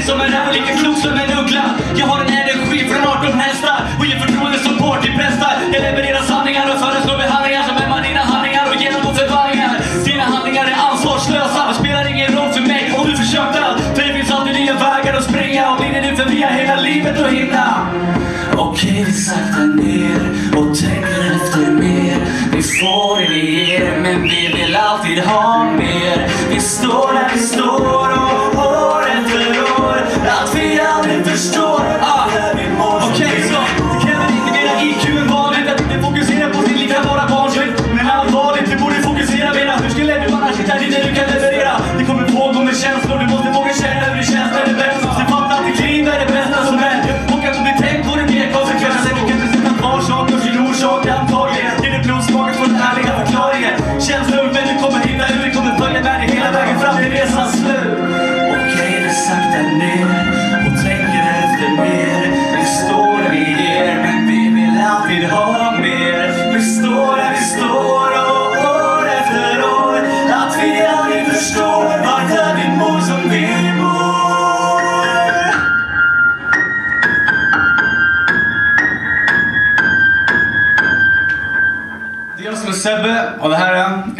Lugn som en räv, lika klok som en uggla. Jag har en energi från 18 hästar Och ger förtroende som partyprästar. Jag levererar sanningar och föreslår behandlingar Som är dina handlingar och genomgår förvandlingar. Dina handlingar är ansvarslösa Det spelar ingen roll för mig om du försökt allt För det finns alltid nya vägar att springa Och vinner du förbi hela livet att hinna Okej, vi saktar ner och tänker efter mer. Vi får det vi ger, men vi vill alltid ha mer. Vi står där vi står och aldrig förstår ah. Okej, så det kräver inte mera IQ än vanligt Att inte fokusera på sin liv kan vara barnsligt Men allvarligt, du borde fokusera mera Hur skulle du annars hitta dit där du kan leverera? Det kommer pågå med känslor, du måste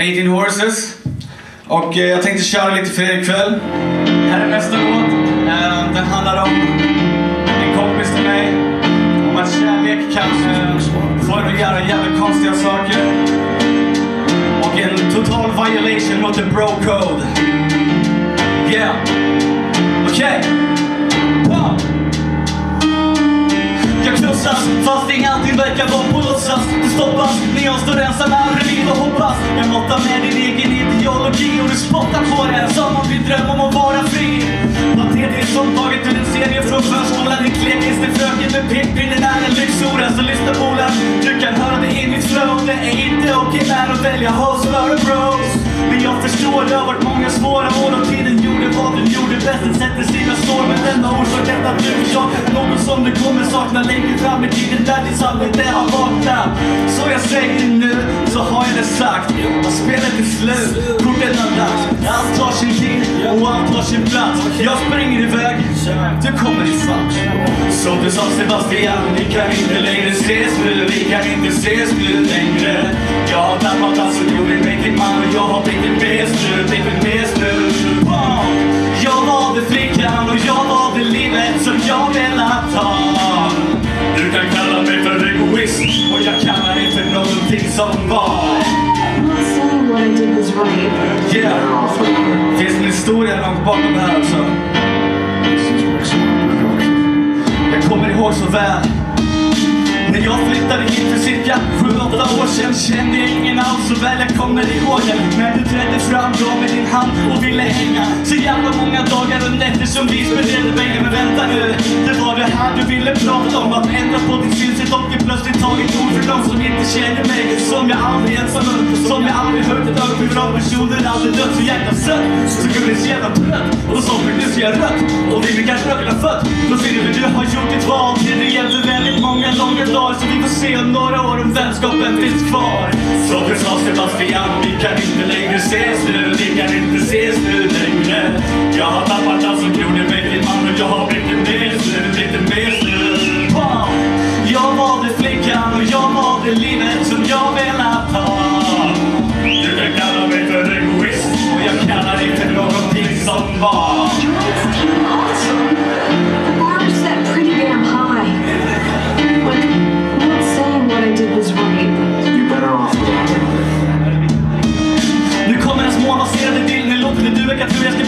18 Horses. Och eh, jag tänkte köra lite för er ikväll. Här är nästa låt. Eh, den handlar om en kompis till mig. Om att kärlek kanske får en att göra jävligt konstiga saker. Och en total violation mot the bro code. Yeah. Okej. Okay. Låtsas krossas allting verkar vara på låtsas Du stoppas när jag står ensam här bredvid och hoppas. Jag måttar med din egen ideologi och du spottar på den som om din dröm om att vara fri. Patetiskt som taget ur en serie från förskolan. Din klekigaste fröken med pekpinnen är en lyxhora. Så lyssna polarn, du kan höra det i mitt flow. Det är inte okej med att välja hoes, före bros. Men jag förstår, det har varit många svåra år och tid vad du gjorde bäst Den sätter sina sår. Men enda orsaken att du är jag Något som du kommer sakna. Längre fram i tiden där ditt samvete har vaknat Så jag säger nu, så har jag det sagt. Och spelet är slut, korten har lagts. Allt tar sin tid och allt tar sin plats. Jag springer iväg, du kommer ifatt Som du sa Sebastian, vi kan inte längre ses nu. Vi kan inte ses nu längre. Jag har tappat allt som gjorde mig till man. Och jag har blivit bäst nu, blivit bäst nu. Jag valde flickan och jag valde livet som jag velat ha Du kan kalla mig för egoist och jag kallar dig för någonting som var. Yeah, finns en historia långt bakom det här också Jag kommer ihåg så väl när jag flyttade hit för cirka 7-8 år sedan kände jag ingen alls så väl jag kommer ihåg det. När du trädde fram, gav mig din hand och ville hänga. Så jävla många dagar och nätter som vi spenderade bägge. Men vänta nu, det var det här du ville prata om. Att ändra på ditt synsätt och du plötsligt tagit ord för dem som inte känner mig. Som jag aldrig ens har mött, som jag aldrig hört ett öga från. Personer aldrig dött Så jävla sött, så gullig så jävla trött. Och så blir du så jag rött. Och vi vill kanske röka fött Då ser du hur du har gjort ditt val. Till det gäller väldigt många långa dagar så vi får se om några år om vänskapen finns kvar. Så du sa Sebastian, vi kan inte längre ses nu Vi kan inte ses nu längre. Jag har tappat allt som gjorde mig till man och jag har blivit en mes nu, blivit en mes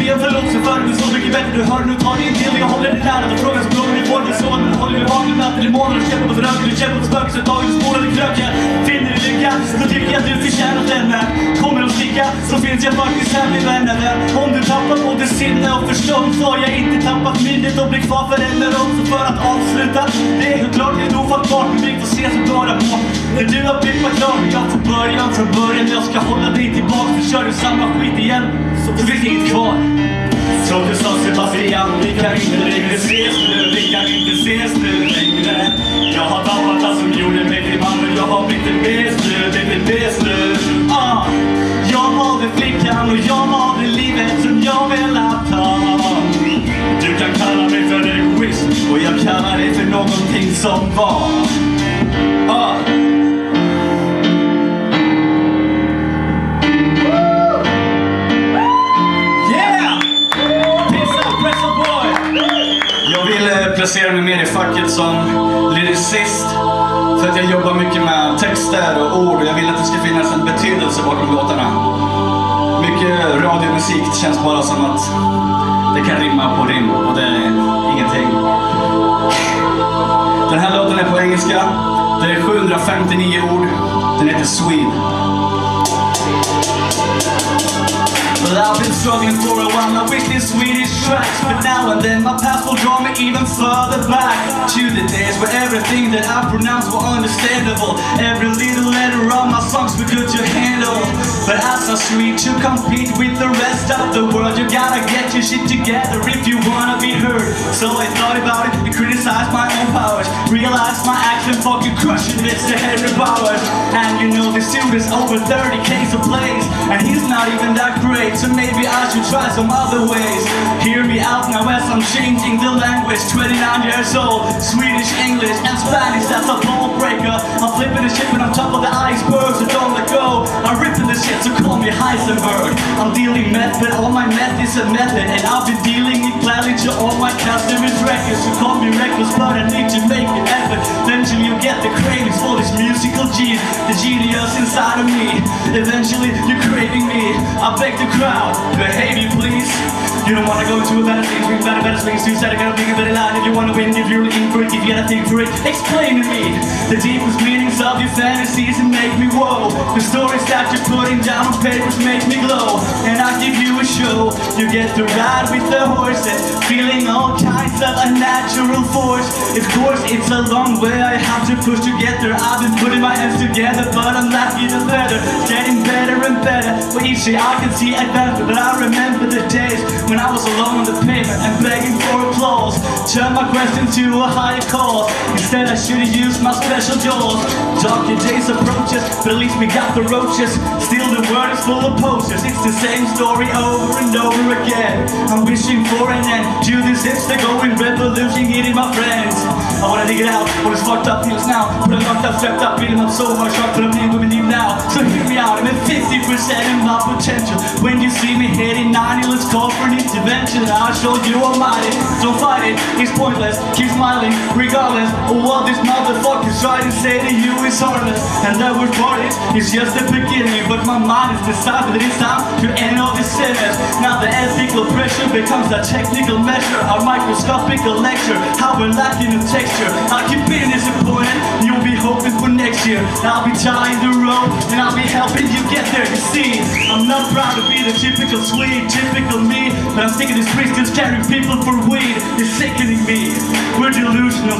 be om förlåtelse för det så mycket bättre. Du hör nu tar din del. Jag håller dig nära, Du frågar som kommer i vår din son men håller mig vaken natten i månader och kämpar mot röken du kämpar mot spöken. Så taget du spårade kröken finner du lycka, då tycker jag du förtjänar den men kommer de sticka så finns jag faktiskt här min vän om du tappar både sinne och förstånd så har jag inte tappat minnet och blir kvar för en rond så för att avsluta. Det är helt klart helt ofattbart men vi får se och bara på. När du har pippat klart jag får börja från början. Jag ska hålla dig tillbaka för kör du samma skit igen så finns det inget kvar så du sa Sebastian, vi kan inte längre ses nu, vi kan inte ses nu längre Jag har tappat allt som gjorde mig till man Men jag har blivit en bes nu, blivit en bes nu ah, Jag valde flickan och jag valde livet som jag velat ha Du kan kalla mig för egoist Och jag kallar dig för någonting som var. Ah. Vill mig mer i facket som lyricist. För att jag jobbar mycket med texter och ord och jag vill att det ska finnas en betydelse bakom låtarna. Mycket radiomusik det känns bara som att det kan rimma på rim och det är ingenting. Den här låten är på engelska. Det är 759 ord. Den heter Swede. I've been struggling for a while now with these Swedish tracks But now and then my past will draw me even further back To the days where everything that I pronounced was understandable. Every little letter of my songs were good to handle. But as I street to compete with the rest of the world You gotta get your shit together if you wanna be heard. So I thought about it and criticized my own Realized my accent fucking crushing Mr. Henry Powers And you know this dude is over 30 K's of plays And he's not even that great So maybe I should try some other ways. Hear me out now as I'm changing the language. 29 years old Swedish, English and Spanish That's a ball breaker. I'm flipping the ship and I'm top of the iceberg So don't let go. I'm ripping the shit so call me Heisenberg. I'm dealing meth but all my meth is a method And I've been dealing it gladly to all my customers records. So call me reckless but I need to make an effort Eventually you'll get the cravings for this musical gene The genius inside of me. Eventually you're craving me. I beg the crowd, behave you please. You don't wanna go into a better thing, bring better, better swings Suicide, I gotta bring a better line. If you wanna win, if you're in for it, if you gotta think for it Explain to me the deepest meanings of your fantasies and make me whoa. The stories that you're putting down on papers make me glow. And give you a show You get to ride with the horses Feeling all kinds of unnatural force. Of course, it's a long way I have to push to get there I've been putting my hands together But I'm lacking the leather. Getting better and better For each day I can see advancement But I remember the days when I was alone on the pavement And begging for applause. Turn my question to a higher cause. Instead I should've used my special jaws. Darker days approaches But at least we got the roaches. Still the world is full of posters It's the same story over and over again. I'm wishing for an end To this hipster going revolution Getting my friends. I wanna dig it out What is fucked up feels now. Put a locked up, strapped up Feeling I'm so But I'm in with me deep now. So hear me out I'm at 50% of my potential. When you see me hitting 90 Let's call for an intervention. I'll show you I'm mighty Don't fight it, it's pointless. Keep smiling regardless Of what this motherfuckers trying to say to you is heartless. And that word part is It's just the beginning. But my mind is decided that it's time To end all this sinners Now the ethical pressure becomes a technical measure A microscopic lecture. How we're lacking in texture. I'll keep being disappointed You'll be hoping for next year. I'll be tying the rope And I'll be helping you get there. You see, I'm not proud to be the typical Swede Typical me But I'm sick of these Christians carrying people for weed. We're delusional,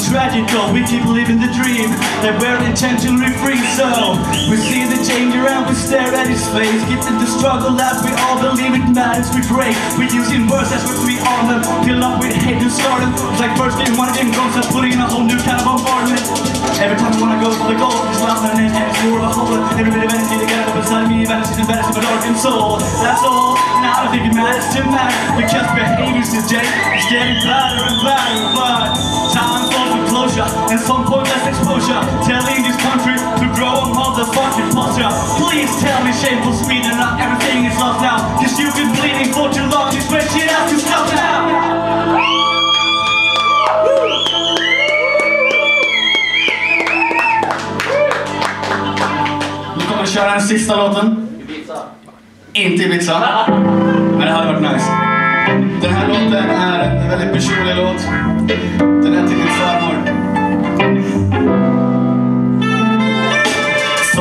tragical We keep living the dream. That we're intentionally free So, we see the danger and we stare at his face Get the struggle that we all believe it matters. We break, we using words as if we on them Fill up with hate and stardom It's like first game, one game goes up Putting in a whole new kind of bombardment Every time I wanna go for the goal It's not an end and it's more of a hole Every bit of energy to get up inside me Vanishes and vanishes my darkened soul. That's all, and I don't think it matters to matter Because behaviors today is getting better and better But time closure And some pointless exposure Telling this country to grow a motherfucking posture Please tell me shameful speed and not everything is lost now Cause you've been bleeding for too long This red shit has to stop now Nu kommer köra den sista låten. Ibiza. Inte Ibiza. Men det hade varit nice. Den här låten är en väldigt personlig låt. Den är till min farmor.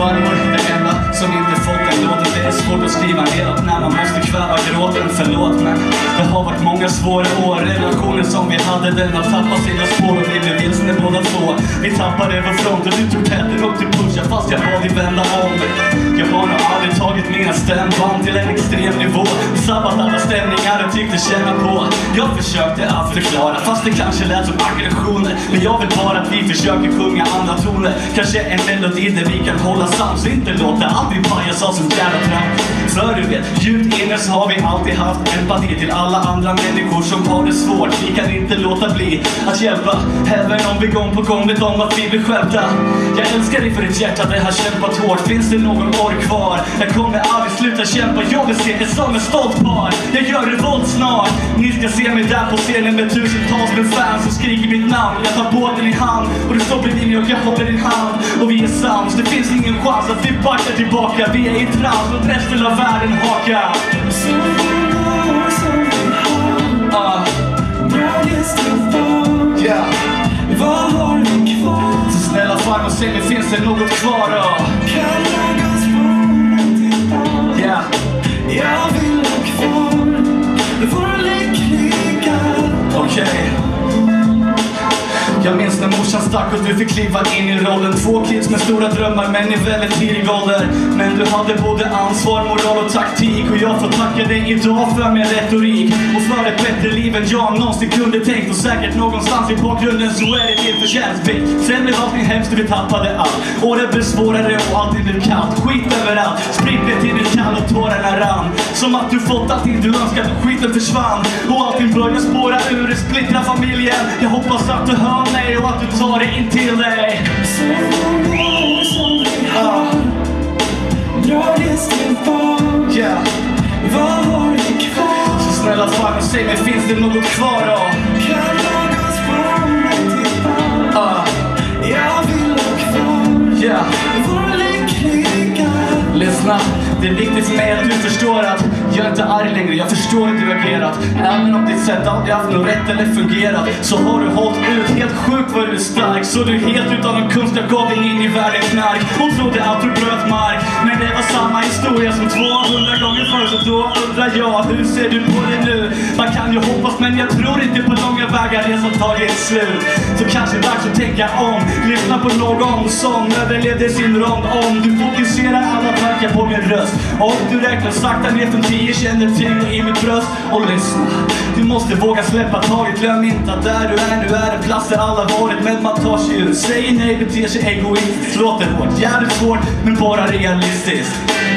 Farmor, den enda som inte fått en låt. Det är svårt att skriva ner när man måste kväva gråten. Förlåt men det har varit många svåra år. Relationen som vi hade den har tappat sina spår och vi blev vilsna båda två. Vi tappade vår front och du tog täten upp till pusha fast jag bad dig vända om. Jag har nog aldrig tagit mina stämband till en extrem nivå. Sabbat alla stämningar och tyckte känna på. Jag försökte att förklara fast det kanske lät som aggressioner. Men jag vill bara att vi försöker sjunga andra toner. Kanske en melodi där vi kan hålla sams inte låta allt vi pajas av som jävla tramp. För du vet, djupt inne så har vi alltid haft empati till alla andra människor som har det svårt. Vi kan inte låta bli att hjälpa, även om vi gång på gång vet om att vi blir skämta Jag älskar dig för ditt hjärta, det har kämpat hårt. Finns det någon ork kvar? Jag kommer aldrig sluta kämpa, jag vill se dig som en stolt par. Jag gör revolt snart. Ni ska se mig där på scenen med tusentals med fans som skriker mitt namn. Jag tar båten i hand och du står bredvid mig och jag håller din hand. Och vi är sams, det finns ingen chans att vi backar tillbaka. Vi är i trans och resten av världen hakar. Tillbaka. yeah. Vad har vi kvar? Så snälla farmor, säg mig, finns det något kvar då? Yeah. Jag vill Okej. Jag minns när morsan stack och du fick kliva in i rollen. Två kids med stora drömmar men i väldigt tidig ålder. Men du hade både ansvar, moral och taktik. Och jag får tacka dig idag för min retorik. Och för ett bättre liv än jag någonsin kunde tänkt. Och säkert någonstans i bakgrunden så är det din förtjänst Vic. Sen blev allting hemskt och vi tappade allt. Året blev svårare och allting blev kallt. Skit överallt, spritt blev till ditt kall och tårarna rann. Som att du fått allting du önskat och skiten försvann. Och allting började spåra ur, splittra familjen. Jag hoppas att du hör mig och att du tar det in till dig. Yeah. Vad har vi kvar? Så snälla farmor, säg mig, finns det något kvar då? Kan jag spåra tillbaka? Jag vill ha kvar yeah. vår lyckliga Lyssna, det är viktigt för mig att du förstår att jag är inte arg längre, jag förstår hur du agerat. Även om ditt sätt aldrig haft något rätt eller fungerat så har du hållit ut helt sjukt vad du är stark. Så du helt utan någon kunskap gav dig in i världen knark och trodde att du bröt mark. Men det var samma historia som 200 gånger förr så då undrar jag, hur ser du på det nu? Man kan ju hoppas men jag tror inte på långa vägar resan tagit slut. Så kanske dags att tänka om, lyssna på någon som överlevde sin rond. Om du fokuserar alla tankar på min röst och du räknar sakta ner från 10 känner tyngd i mitt bröst. Och lyssna, du måste våga släppa taget. Glöm inte att där du är nu är en plats där alla varit. Men man tar sig ur, säger nej, beter sig egoistiskt. Låter hårt, jävligt svårt men bara realistiskt.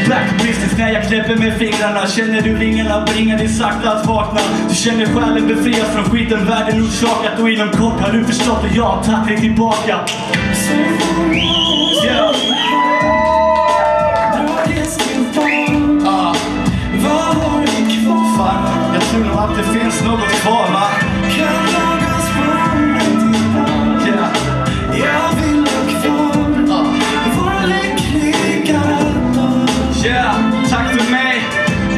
Back to business när jag knäpper med fingrarna Känner du ringarna bringa dig sakta att vakna Du känner själen befrias från skiten världen orsakat Och inom kort har du förstått att jag har tagit dig tillbaka Yeah. Fan, jag tror nog att det finns något kvar va? Kan jag spåra tillbaka? Yeah. Jag vill ha kvar Ah. vår lyckliga dag. Yeah, tack för mig.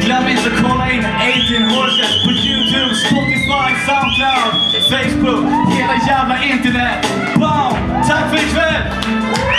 Glöm inte att kolla in 18 Horses på Youtube, Spotify, Soundcloud, Facebook, hela jävla internet. Wow, tack för ikväll!